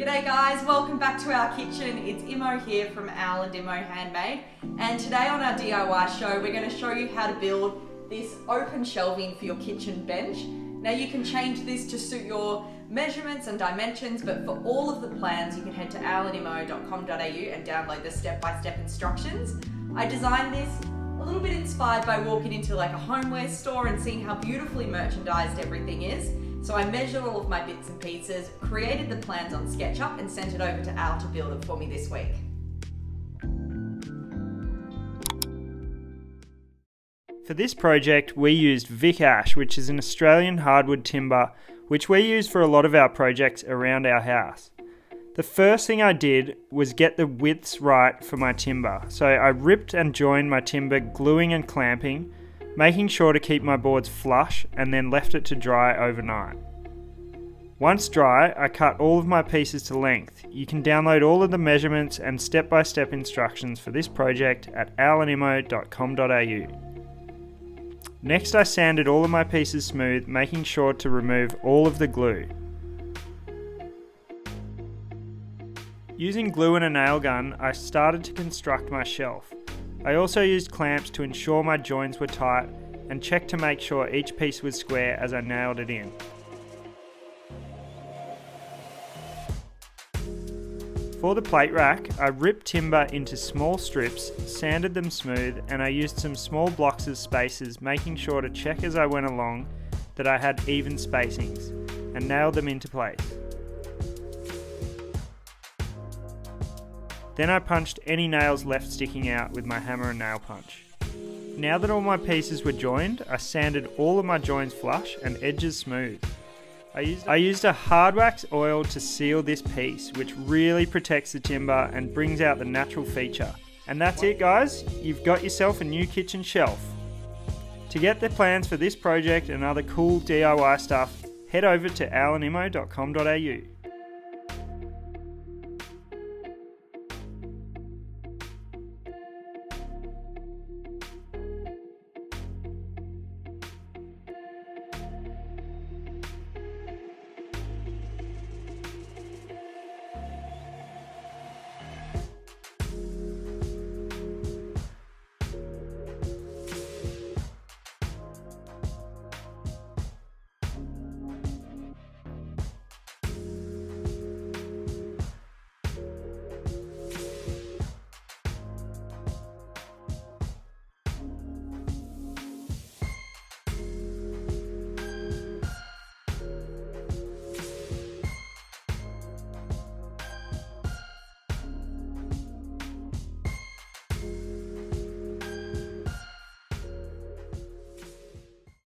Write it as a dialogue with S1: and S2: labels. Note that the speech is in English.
S1: G'day guys, welcome back to our kitchen. It's Imo here from Al and Imo Handmade. And today on our DIY show, we're gonna show you how to build this open shelving for your kitchen bench. Now you can change this to suit your measurements and dimensions, but for all of the plans, you can head to alandimo.com.au and download the step-by-step -step instructions. I designed this a little bit inspired by walking into like a homeware store and seeing how beautifully merchandised everything is. So I measured all of my bits and pieces, created the plans on SketchUp and sent it over to Al to build it for me this week.
S2: For this project, we used Vic Ash, which is an Australian hardwood timber, which we use for a lot of our projects around our house. The first thing I did was get the widths right for my timber. So I ripped and joined my timber, gluing and clamping, making sure to keep my boards flush and then left it to dry overnight. Once dry, I cut all of my pieces to length. You can download all of the measurements and step-by-step -step instructions for this project at alandimo.com.au. Next I sanded all of my pieces smooth, making sure to remove all of the glue. Using glue and a nail gun, I started to construct my shelf. I also used clamps to ensure my joints were tight and checked to make sure each piece was square as I nailed it in. For the plate rack, I ripped timber into small strips, sanded them smooth, and I used some small blocks as spacers, making sure to check as I went along that I had even spacings, and nailed them into place. Then I punched any nails left sticking out with my hammer and nail punch. Now that all my pieces were joined, I sanded all of my joins flush and edges smooth. I used, I used a hard wax oil to seal this piece, which really protects the timber and brings out the natural feature. And that's it guys, you've got yourself a new kitchen shelf. To get the plans for this project and other cool DIY stuff, head over to alandimo.com.au.